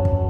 you